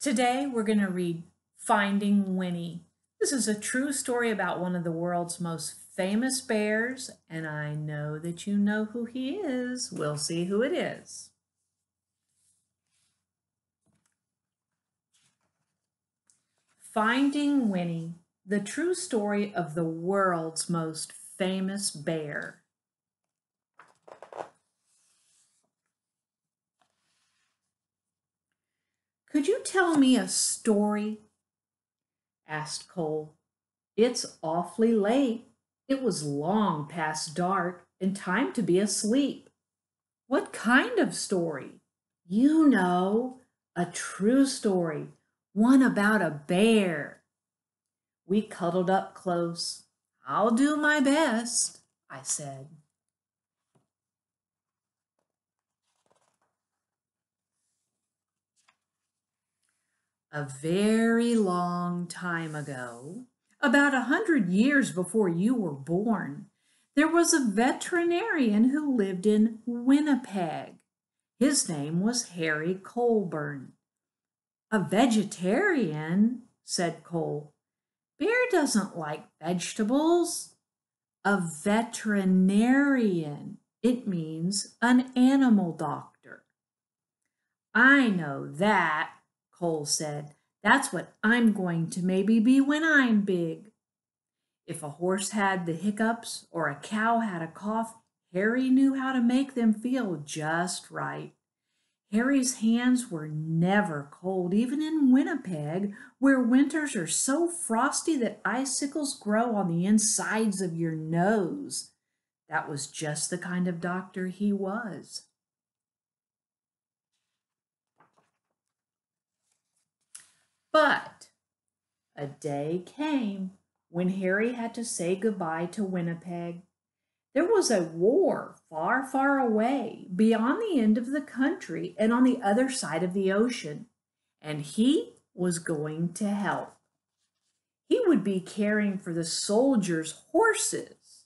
Today we're going to read Finding Winnie. This is a true story about one of the world's most famous bears, and I know that you know who he is. We'll see who it is. Finding Winnie, the true story of the world's most famous bear. Could you tell me a story? asked Cole. It's awfully late. It was long past dark and time to be asleep. What kind of story? You know, a true story, one about a bear. We cuddled up close. I'll do my best, I said. A very long time ago, about a hundred years before you were born, there was a veterinarian who lived in Winnipeg. His name was Harry Colebourn. A vegetarian, said Cole. Bear doesn't like vegetables. A veterinarian. It means an animal doctor. I know that, Cole said. That's what I'm going to maybe be when I'm big. If a horse had the hiccups or a cow had a cough, Harry knew how to make them feel just right. Harry's hands were never cold, even in Winnipeg, where winters are so frosty that icicles grow on the insides of your nose. That was just the kind of doctor he was. But a day came when Harry had to say goodbye to Winnipeg. There was a war far, far away, beyond the end of the country and on the other side of the ocean, and he was going to help. He would be caring for the soldiers' horses.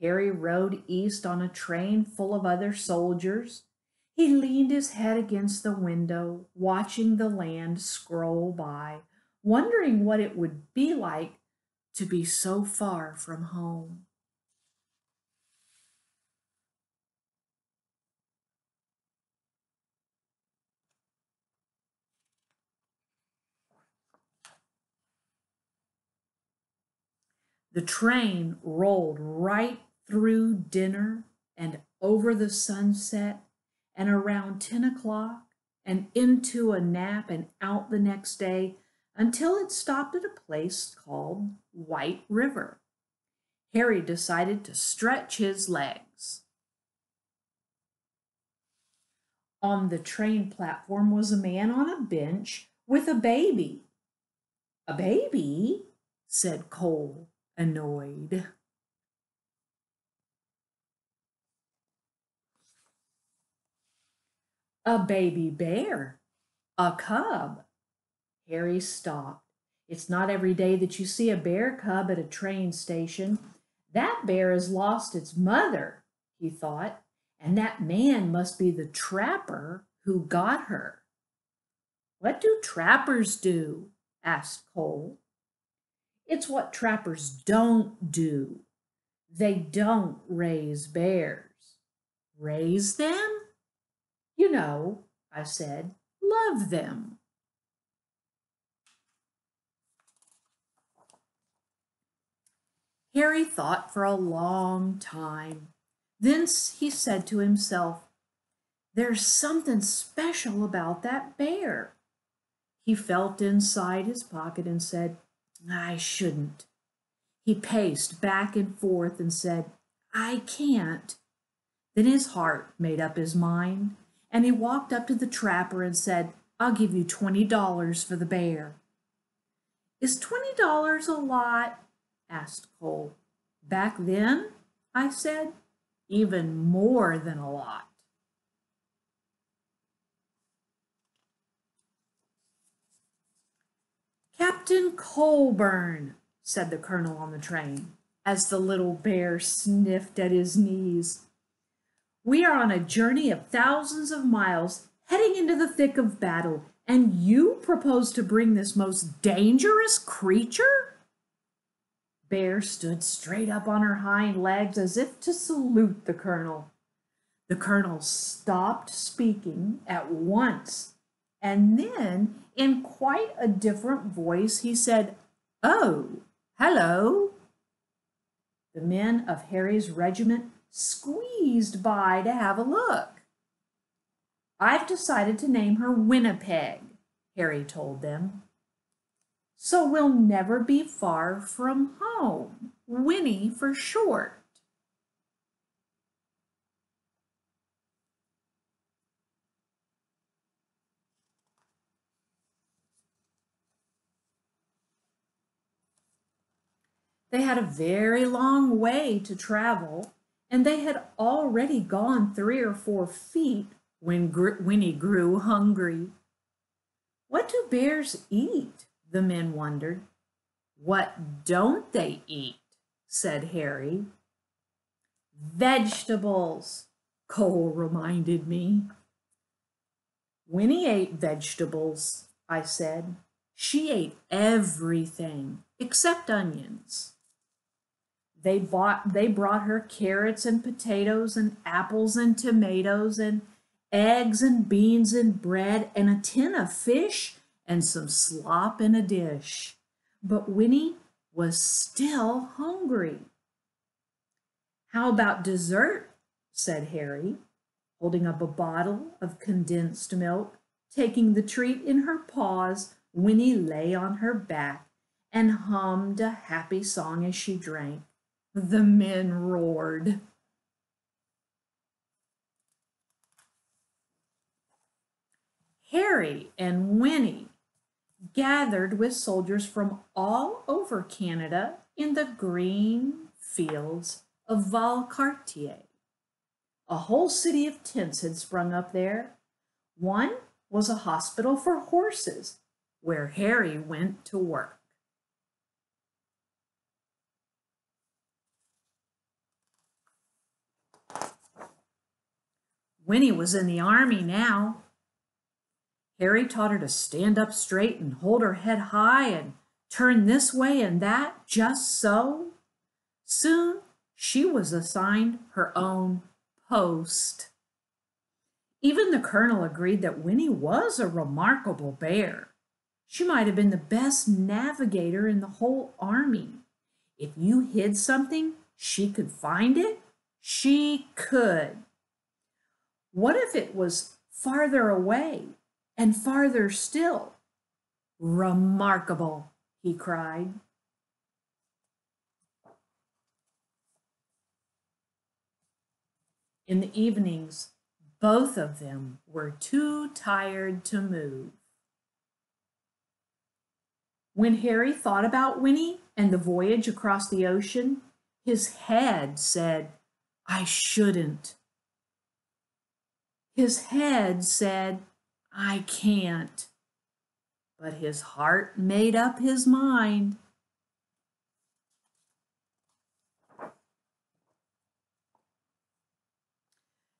Harry rode east on a train full of other soldiers. He leaned his head against the window, watching the land scroll by, wondering what it would be like to be so far from home. The train rolled right through dinner and over the sunset and around 10 o'clock and into a nap and out the next day until it stopped at a place called White River. Harry decided to stretch his legs. On the train platform was a man on a bench with a baby. A baby? said Cole, annoyed. A baby bear, a cub. Harry stopped. It's not every day that you see a bear cub at a train station. That bear has lost its mother, he thought, and that man must be the trapper who got her. What do trappers do? asked Cole. It's what trappers don't do. They don't raise bears. Raise them? You know, I said, love them. Harry thought for a long time. Then he said to himself, There's something special about that bear. He felt inside his pocket and said, I shouldn't. He paced back and forth and said, I can't. Then his heart made up his mind and he walked up to the trapper and said, I'll give you $20 for the bear. Is $20 a lot? asked Cole. Back then, I said, even more than a lot. Captain Colebourn, said the colonel on the train, as the little bear sniffed at his knees. We are on a journey of thousands of miles, heading into the thick of battle, And you propose to bring this most dangerous creature? Bear stood straight up on her hind legs as if to salute the colonel. The colonel stopped speaking at once, and then, in quite a different voice, he said, Oh, hello. The men of Harry's regiment squeezed by to have a look. I've decided to name her Winnipeg, Harry told them. So we'll never be far from home. Winnie for short. They had a very long way to travel, and they had already gone three or four feet when Gr- Winnie grew hungry. What do bears eat? The men wondered. What don't they eat? said Harry. Vegetables, Cole reminded me. Winnie ate vegetables, I said. She ate everything except onions. They bought they brought her carrots and potatoes and apples and tomatoes and eggs and beans and bread and a tin of fish and some slop in a dish. But Winnie was still hungry. How about dessert? said Harry, holding up a bottle of condensed milk. Taking the treat in her paws, Winnie lay on her back and hummed a happy song as she drank. The men roared. Harry and Winnie gathered with soldiers from all over Canada in the green fields of Valcartier. A whole city of tents had sprung up there. One was a hospital for horses, where Harry went to work. Winnie was in the army now. Harry taught her to stand up straight and hold her head high and turn this way and that, just so. Soon she was assigned her own post. Even the colonel agreed that Winnie was a remarkable bear. She might have been the best navigator in the whole army. If you hid something, she could find it. She could. What if it was farther away and farther still? Remarkable, he cried. In the evenings, both of them were too tired to move. When Harry thought about Winnie and the voyage across the ocean, his head said, I shouldn't. His head said, I can't. But his heart made up his mind.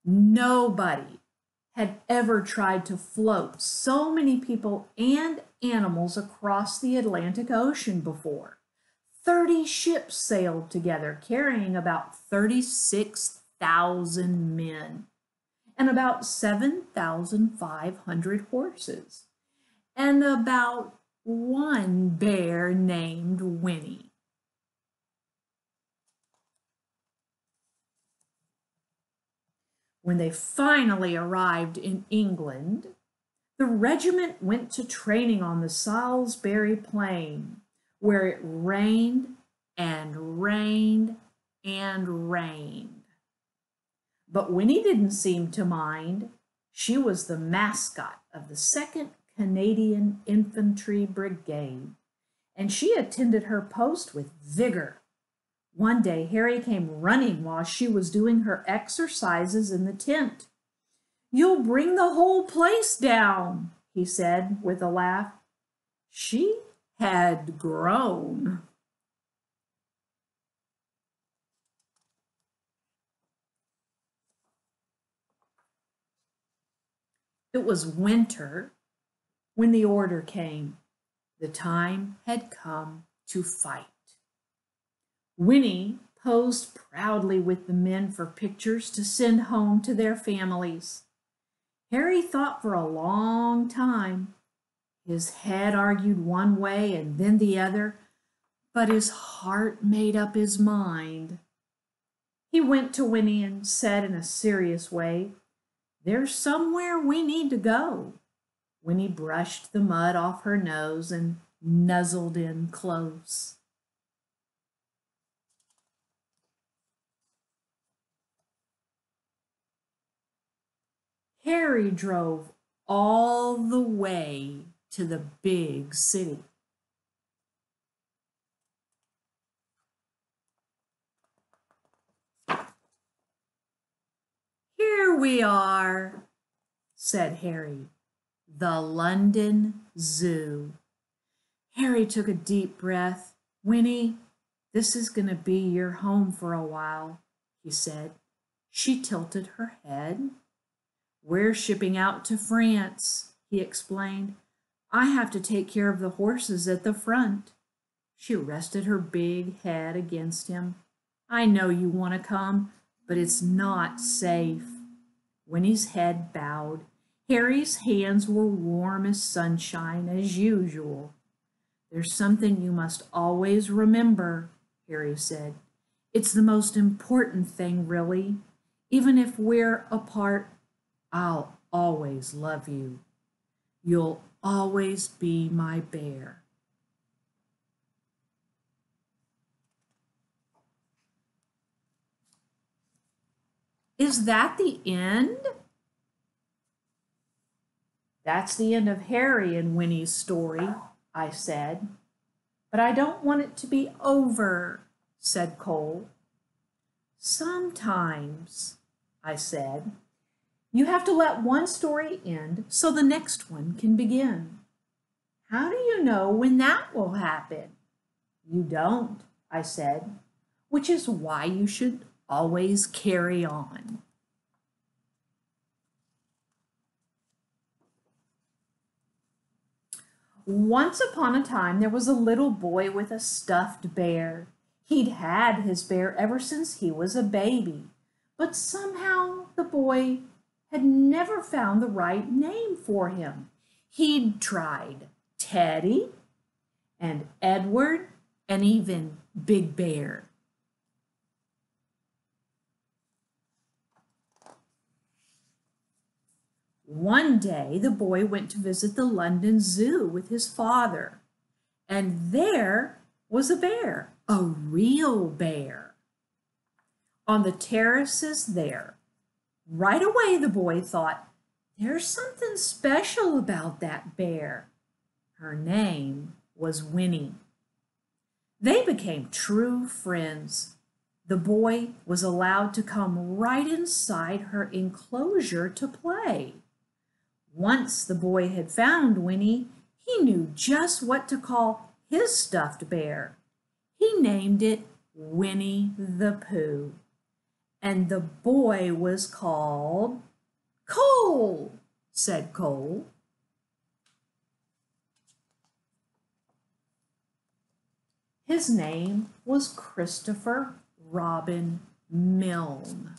Nobody had ever tried to float so many people and animals across the Atlantic Ocean before. 30 ships sailed together, carrying about 36,000 men and about 7,500 horses, and about one bear named Winnie. When they finally arrived in England, the regiment went to training on the Salisbury Plain, where it rained and rained and rained. But Winnie didn't seem to mind. She was the mascot of the 2nd Canadian Infantry Brigade, and she attended her post with vigor. One day, Harry came running while she was doing her exercises in the tent. You'll bring the whole place down, he said with a laugh. She had grown. It was winter, when the order came. The time had come to fight. Winnie posed proudly with the men for pictures to send home to their families. Harry thought for a long time. His head argued one way and then the other, but his heart made up his mind. He went to Winnie and said in a serious way, There's somewhere we need to go. Winnie brushed the mud off her nose and nuzzled in close. Harry drove all the way to the big city. Here we are, said Harry. The London Zoo. Harry took a deep breath. Winnie, this is going to be your home for a while, he said. She tilted her head. We're shipping out to France, he explained. I have to take care of the horses at the front. She rested her big head against him. I know you want to come, but it's not safe. Winnie's head bowed. Harry's hands were warm as sunshine, as usual. There's something you must always remember, Harry said. It's the most important thing, really. Even if we're apart, I'll always love you. You'll always be my bear. Is that the end? That's the end of Harry and Winnie's story, I said. But I don't want it to be over, said Cole. Sometimes, I said, you have to let one story end so the next one can begin. How do you know when that will happen? You don't, I said, which is why you should always carry on. Once upon a time, there was a little boy with a stuffed bear. He'd had his bear ever since he was a baby, but somehow the boy had never found the right name for him. He'd tried Teddy and Edward and even Big Bear. One day, the boy went to visit the London Zoo with his father, and there was a bear, a real bear. On the terraces there, right away the boy thought, there's something special about that bear. Her name was Winnie. They became true friends. The boy was allowed to come right inside her enclosure to play. Once the boy had found Winnie, he knew just what to call his stuffed bear. He named it Winnie the Pooh. And the boy was called Cole, said Cole. His name was Christopher Robin Milne.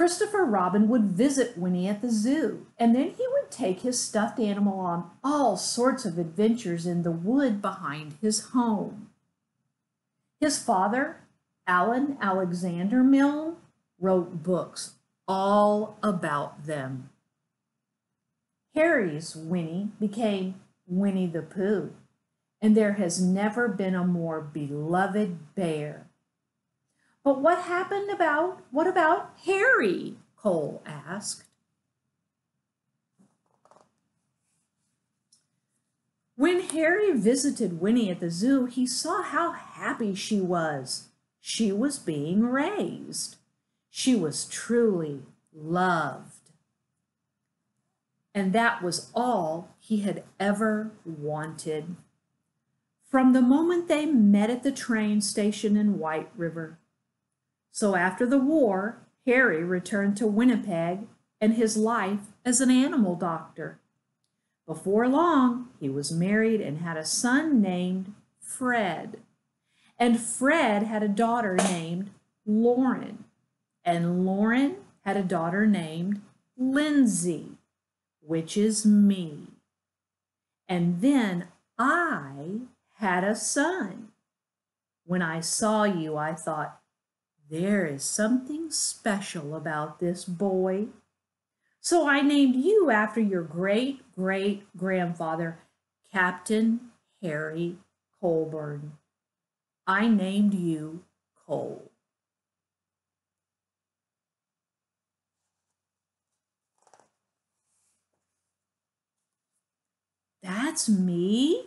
Christopher Robin would visit Winnie at the zoo, and then he would take his stuffed animal on all sorts of adventures in the wood behind his home. His father, Alan Alexander Milne, wrote books all about them. Harry's Winnie became Winnie the Pooh, and there has never been a more beloved bear but what happened about, what about Harry? Cole asked. When Harry visited Winnie at the zoo, he saw how happy she was. She was being raised. She was truly loved. And that was all he had ever wanted. From the moment they met at the train station in White River, so after the war, Harry returned to Winnipeg and his life as an animal doctor. Before long, he was married and had a son named Fred. And Fred had a daughter named Lauren. And Lauren had a daughter named Lindsay, which is me. And then I had a son. When I saw you, I thought, there is something special about this boy. So I named you after your great great grandfather, Captain Harry Colebourn. I named you Cole. That's me,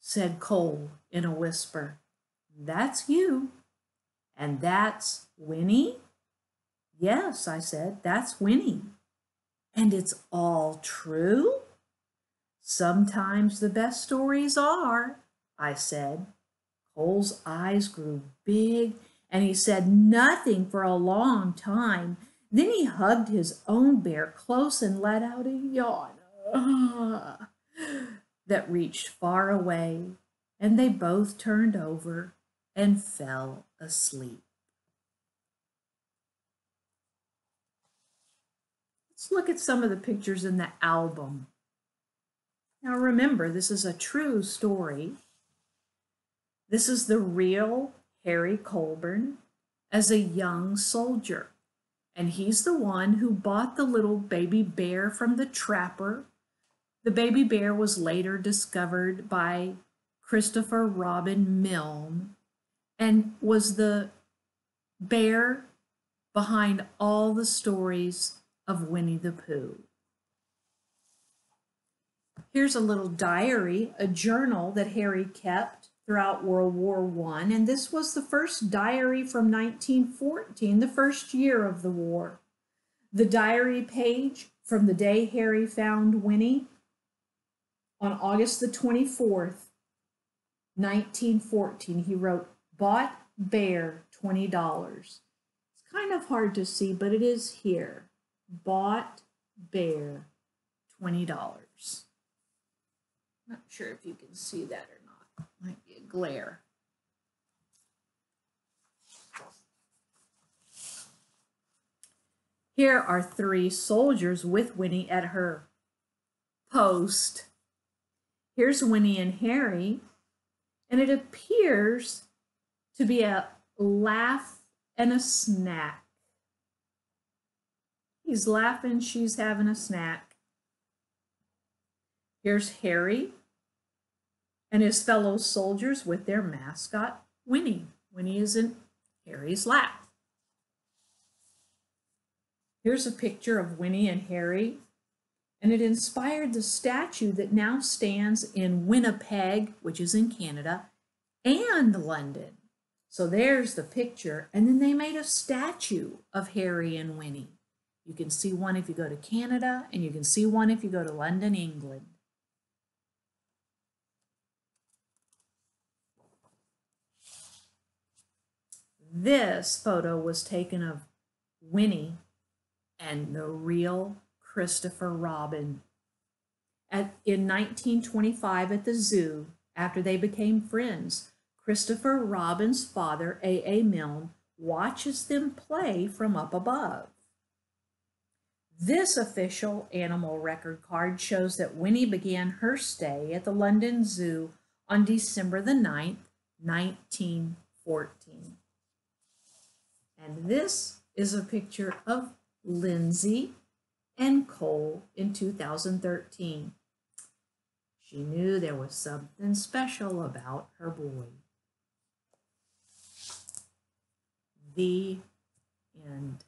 said Cole in a whisper. That's you. And that's Winnie? Yes, I said, that's Winnie. And it's all true? Sometimes the best stories are, I said. Cole's eyes grew big and he said nothing for a long time. Then he hugged his own bear close and let out a yawn that reached far away, and they both turned over and fell asleep. Let's look at some of the pictures in the album. Now remember, this is a true story. This is the real Harry Colebourn as a young soldier. And he's the one who bought the little baby bear from the trapper. The baby bear was later discovered by Christopher Robin Milne and was the bear behind all the stories of Winnie the Pooh. Here's a little diary, a journal that Harry kept throughout World War I, and this was the first diary from 1914, the first year of the war. The diary page from the day Harry found Winnie on August the 24th, 1914, he wrote, Bought bear, $20. It's kind of hard to see, but it is here. Bought bear, $20. Not sure if you can see that or not. Might be a glare. Here are three soldiers with Winnie at her post. Here's Winnie and Harry, and it appears to be a laugh and a snack. He's laughing, she's having a snack. Here's Harry and his fellow soldiers with their mascot, Winnie. Winnie is in Harry's lap. Here's a picture of Winnie and Harry, and it inspired the statue that now stands in Winnipeg, which is in Canada, and London. So there's the picture, and then they made a statue of Harry and Winnie. You can see one if you go to Canada, and you can see one if you go to London, England. This photo was taken of Winnie and the real Christopher Robin. At, in 1925 at the zoo, after they became friends, Christopher Robin's father, A. A. Milne, watches them play from up above. This official animal record card shows that Winnie began her stay at the London Zoo on December the 9th, 1914. And this is a picture of Lindsay and Cole in 2013. She knew there was something special about her boy. The end.